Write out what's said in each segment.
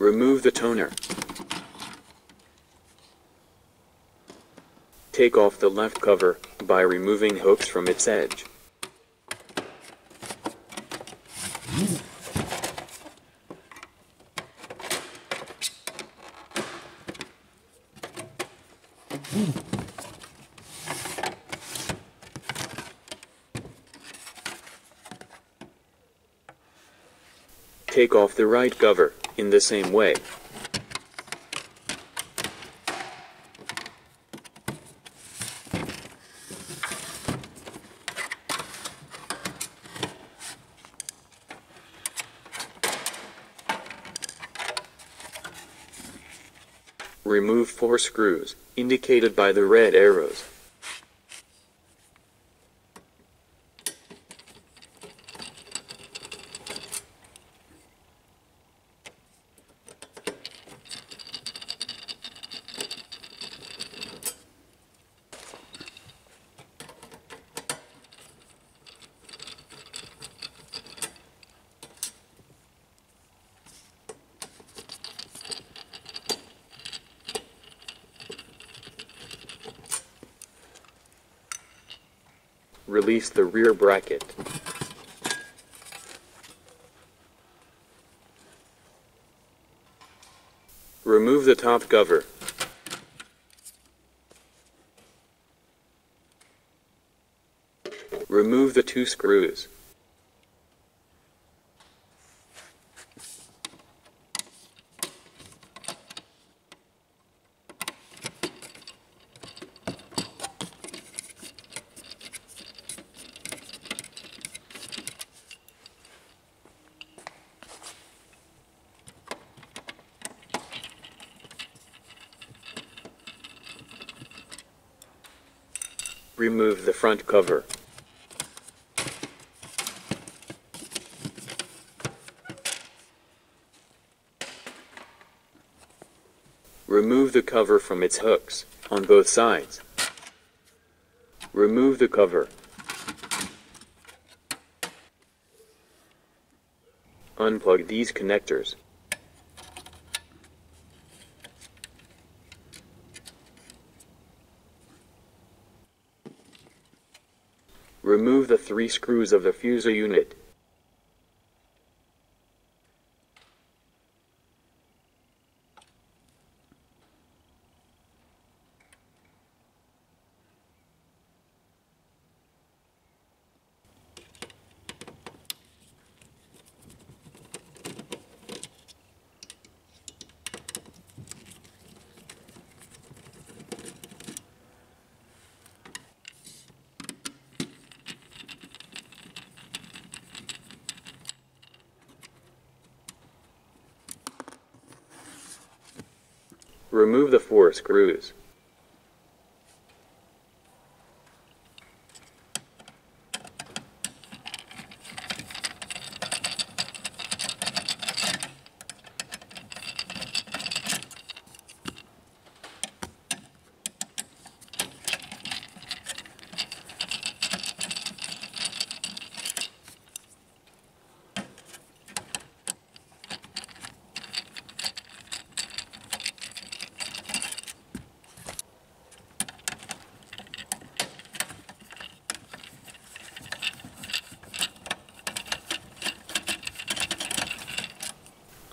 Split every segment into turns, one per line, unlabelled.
Remove the toner. Take off the left cover by removing hooks from its edge. Take off the right cover in the same way. Remove four screws, indicated by the red arrows. Release the rear bracket. Remove the top cover. Remove the two screws. Remove the front cover. Remove the cover from its hooks, on both sides. Remove the cover. Unplug these connectors. Remove the three screws of the fuser unit. Remove the four screws.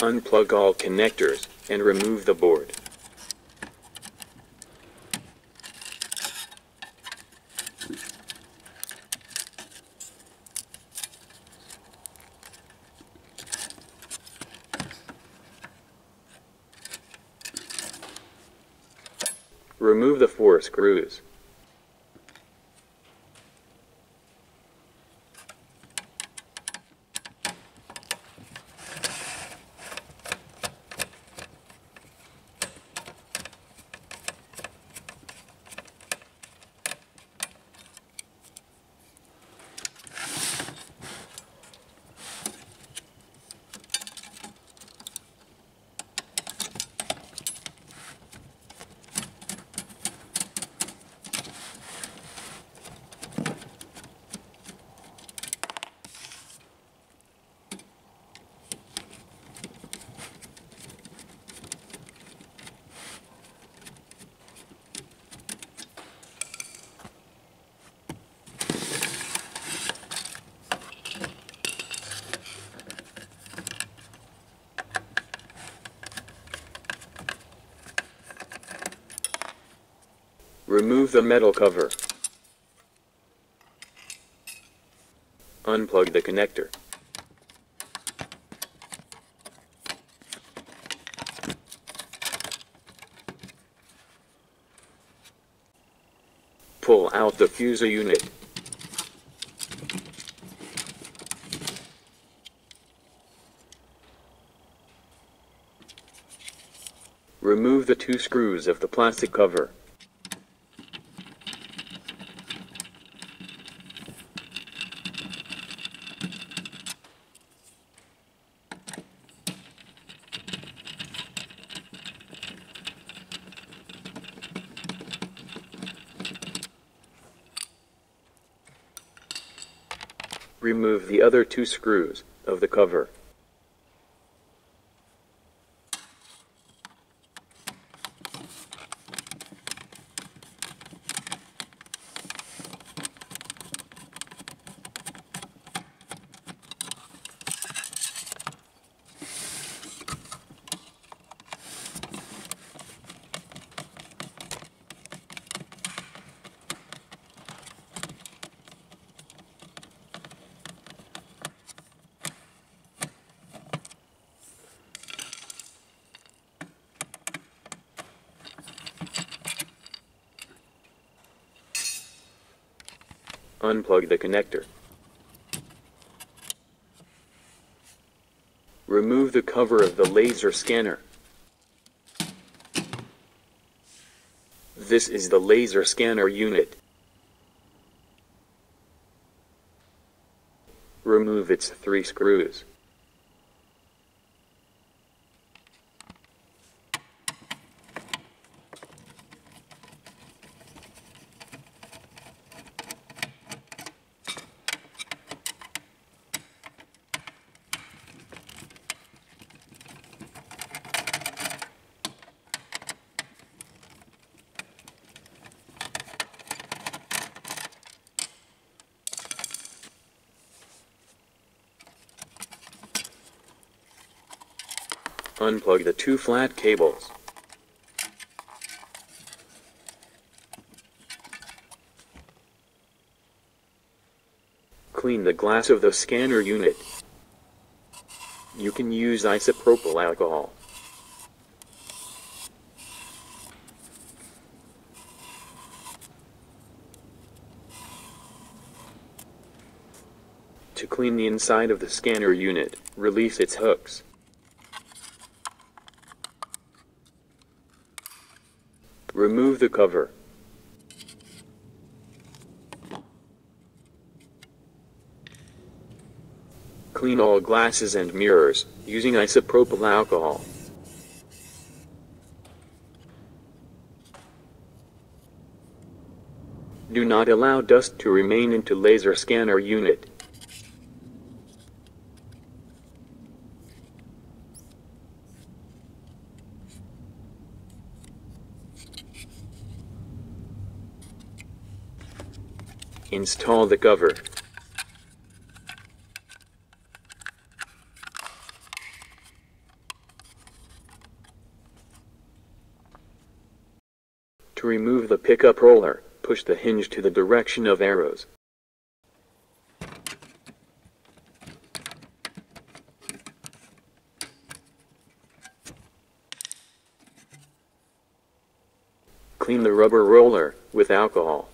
Unplug all connectors and remove the board. Remove the four screws. Remove the metal cover. Unplug the connector. Pull out the fuser unit. Remove the two screws of the plastic cover. Remove the other two screws of the cover. Unplug the connector. Remove the cover of the laser scanner. This is the laser scanner unit. Remove its three screws. Unplug the two flat cables. Clean the glass of the scanner unit. You can use isopropyl alcohol. To clean the inside of the scanner unit, release its hooks. Remove the cover. Clean all glasses and mirrors, using isopropyl alcohol. Do not allow dust to remain into laser scanner unit. Install the cover. To remove the pickup roller, push the hinge to the direction of arrows. Clean the rubber roller with alcohol.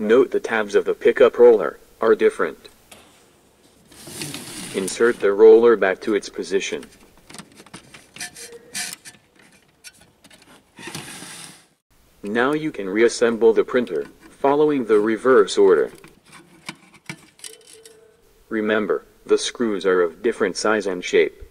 Note the tabs of the pickup roller are different. Insert the roller back to its position. Now you can reassemble the printer, following the reverse order. Remember, the screws are of different size and shape.